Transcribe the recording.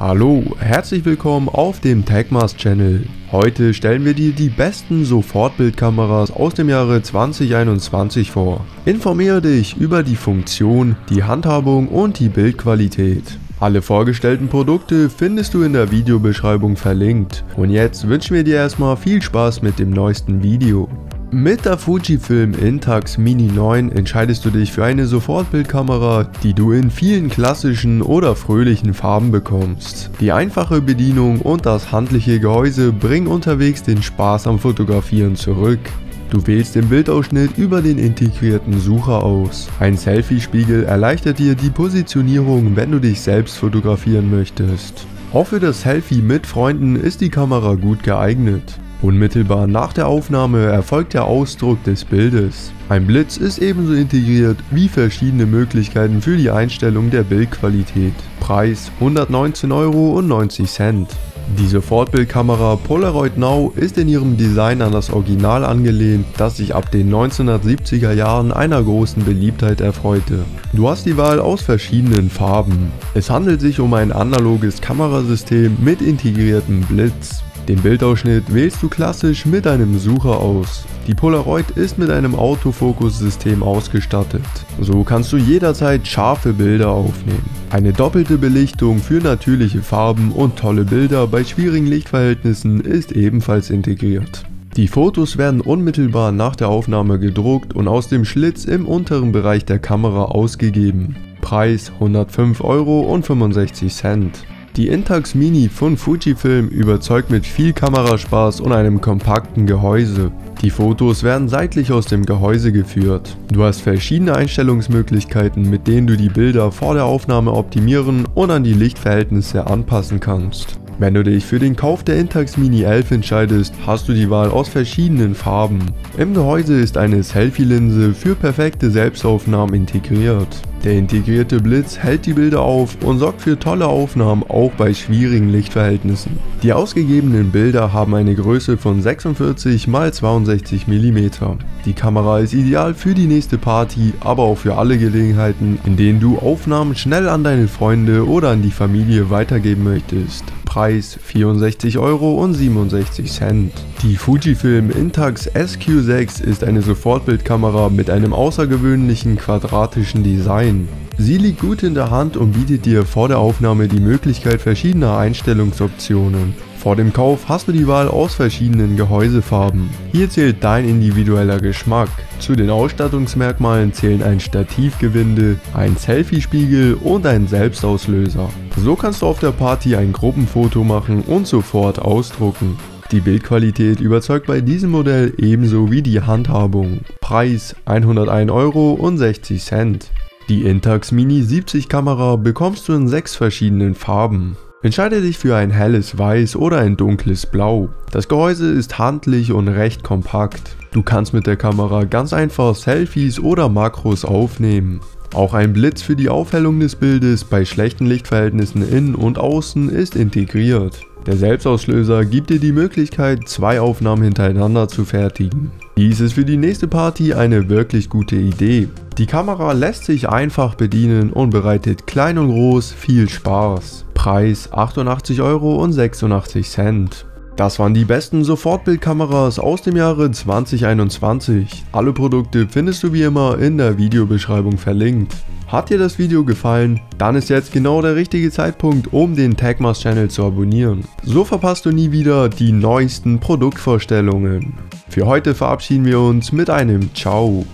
Hallo, herzlich willkommen auf dem Tagmas Channel. Heute stellen wir dir die besten Sofortbildkameras aus dem Jahre 2021 vor. Informiere dich über die Funktion, die Handhabung und die Bildqualität. Alle vorgestellten Produkte findest du in der Videobeschreibung verlinkt. Und jetzt wünschen wir dir erstmal viel Spaß mit dem neuesten Video. Mit der Fujifilm Intax Mini 9 entscheidest du dich für eine Sofortbildkamera, die du in vielen klassischen oder fröhlichen Farben bekommst. Die einfache Bedienung und das handliche Gehäuse bringen unterwegs den Spaß am Fotografieren zurück. Du wählst den Bildausschnitt über den integrierten Sucher aus. Ein Selfie-Spiegel erleichtert dir die Positionierung, wenn du dich selbst fotografieren möchtest. Auch für das Selfie mit Freunden ist die Kamera gut geeignet. Unmittelbar nach der Aufnahme erfolgt der Ausdruck des Bildes. Ein Blitz ist ebenso integriert wie verschiedene Möglichkeiten für die Einstellung der Bildqualität. Preis 119,90 Euro. Die Sofortbildkamera Polaroid Now ist in ihrem Design an das Original angelehnt, das sich ab den 1970er Jahren einer großen Beliebtheit erfreute. Du hast die Wahl aus verschiedenen Farben. Es handelt sich um ein analoges Kamerasystem mit integriertem Blitz. Den Bildausschnitt wählst du klassisch mit einem Sucher aus. Die Polaroid ist mit einem Autofokus-System ausgestattet. So kannst du jederzeit scharfe Bilder aufnehmen. Eine doppelte Belichtung für natürliche Farben und tolle Bilder bei schwierigen Lichtverhältnissen ist ebenfalls integriert. Die Fotos werden unmittelbar nach der Aufnahme gedruckt und aus dem Schlitz im unteren Bereich der Kamera ausgegeben. Preis 105,65 Euro. Die Intax Mini von Fujifilm überzeugt mit viel Kameraspaß und einem kompakten Gehäuse. Die Fotos werden seitlich aus dem Gehäuse geführt. Du hast verschiedene Einstellungsmöglichkeiten, mit denen du die Bilder vor der Aufnahme optimieren und an die Lichtverhältnisse anpassen kannst. Wenn du dich für den Kauf der Intax Mini 11 entscheidest, hast du die Wahl aus verschiedenen Farben. Im Gehäuse ist eine Selfie-Linse für perfekte Selbstaufnahmen integriert. Der integrierte Blitz hält die Bilder auf und sorgt für tolle Aufnahmen auch bei schwierigen Lichtverhältnissen. Die ausgegebenen Bilder haben eine Größe von 46 x 62 mm. Die Kamera ist ideal für die nächste Party, aber auch für alle Gelegenheiten, in denen du Aufnahmen schnell an deine Freunde oder an die Familie weitergeben möchtest. Preis 64,67 Euro. Die Fujifilm Intax SQ6 ist eine Sofortbildkamera mit einem außergewöhnlichen quadratischen Design. Sie liegt gut in der Hand und bietet dir vor der Aufnahme die Möglichkeit verschiedener Einstellungsoptionen. Vor dem Kauf hast du die Wahl aus verschiedenen Gehäusefarben. Hier zählt dein individueller Geschmack. Zu den Ausstattungsmerkmalen zählen ein Stativgewinde, ein Selfie-Spiegel und ein Selbstauslöser. So kannst du auf der Party ein Gruppenfoto machen und sofort ausdrucken. Die Bildqualität überzeugt bei diesem Modell ebenso wie die Handhabung. Preis 101,60 Euro. Die Intax Mini 70 Kamera bekommst du in sechs verschiedenen Farben. Entscheide dich für ein helles Weiß oder ein dunkles Blau. Das Gehäuse ist handlich und recht kompakt. Du kannst mit der Kamera ganz einfach Selfies oder Makros aufnehmen. Auch ein Blitz für die Aufhellung des Bildes bei schlechten Lichtverhältnissen innen und außen ist integriert. Der Selbstauslöser gibt dir die Möglichkeit, zwei Aufnahmen hintereinander zu fertigen. Dies ist für die nächste Party eine wirklich gute Idee. Die Kamera lässt sich einfach bedienen und bereitet klein und groß viel Spaß. Preis 88,86 Euro. Das waren die besten Sofortbildkameras aus dem Jahre 2021. Alle Produkte findest du wie immer in der Videobeschreibung verlinkt. Hat dir das Video gefallen? Dann ist jetzt genau der richtige Zeitpunkt, um den Tagmas Channel zu abonnieren. So verpasst du nie wieder die neuesten Produktvorstellungen. Für heute verabschieden wir uns mit einem Ciao.